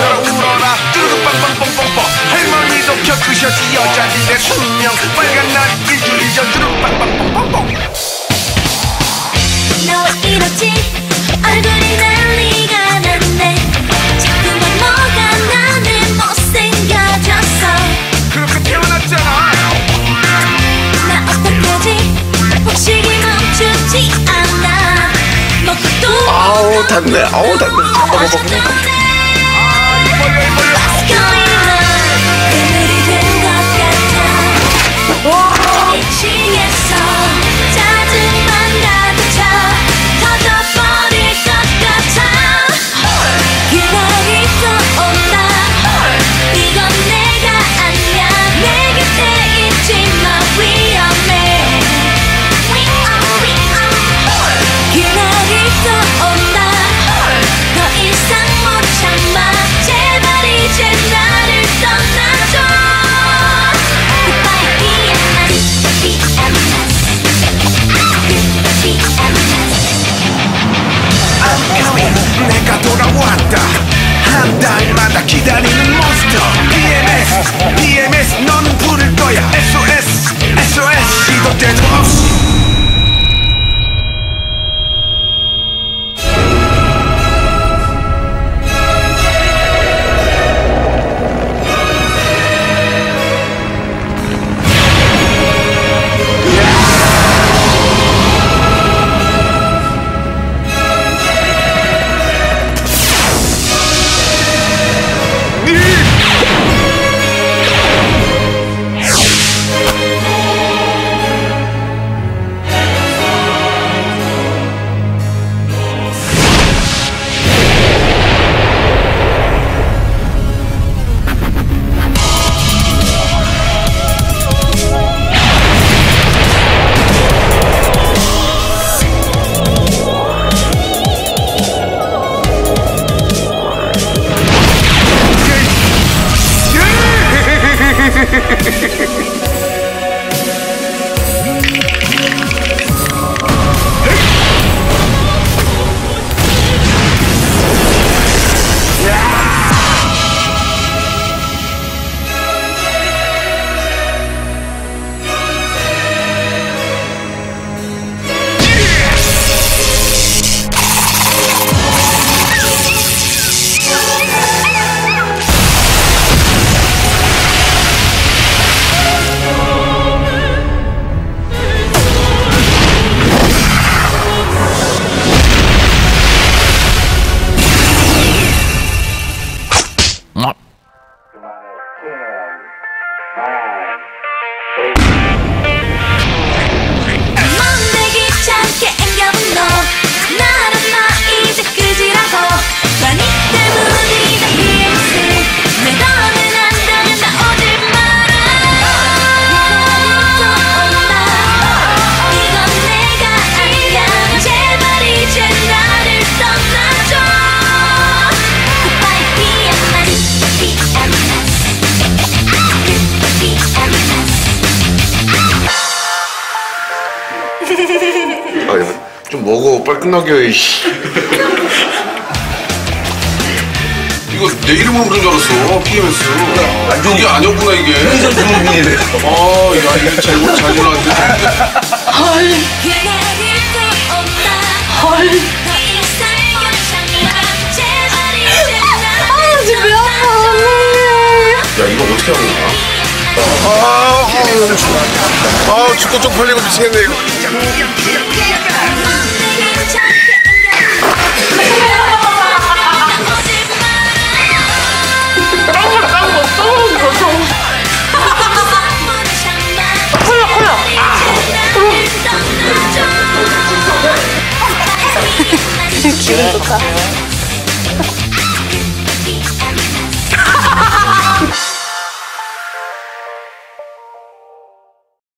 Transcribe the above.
울어라 울어라. 뚜루빵빵빵빵빵. 할머니도 겪으셨지 여자들의 숙명. 빨간 날 일주일 전 뚜루빵빵빵빵빵. 너 이렇지? 얼굴이 난리가 났네. 자꾸만 뭐가 나네 못생겨졌어. 그렇게 태어났잖아. 나 어떡하지? 폭식이 멈추지 않아. 먹고 또 아우 닿네. 아우 닿네. 내가 돌아왔다. 한 달마다 기다리는 몬스터. BMS BMS 너는 부를 거야. SOS SOS 시도 때도 없이 Mwah. 아좀 먹어 빨리 끝나게 이씨. 이거 내 이름으로 부른 줄 알았어 PMS 이게 아니었구나 이게. 주문이래. 아 야 이거 잘못 잘 온다 헐. 나를 집에 아파 야 이거 어떻게 하는 거야 아, 아, 죽고 쪽 팔리고 미치겠네 이거. 기분 좋다.